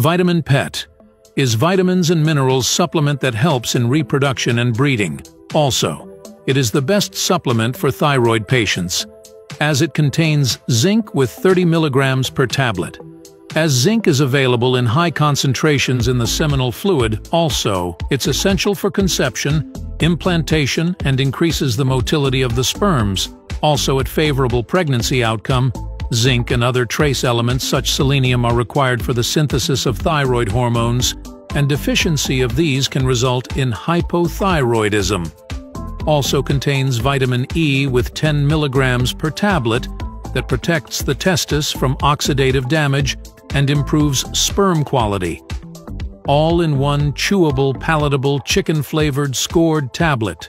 Vitamin PET is vitamins and minerals supplement that helps in reproduction and breeding. Also, it is the best supplement for thyroid patients, as it contains zinc with 30 milligrams per tablet. As zinc is available in high concentrations in the seminal fluid, also, it's essential for conception, implantation, and increases the motility of the sperms. Also at favorable pregnancy outcome, zinc and other trace elements such as selenium are required for the synthesis of thyroid hormones, and deficiency of these can result in hypothyroidism. Also contains vitamin E with 10 milligrams per tablet that protects the testis from oxidative damage and improves sperm quality. All in one chewable, palatable, chicken-flavored scored tablet.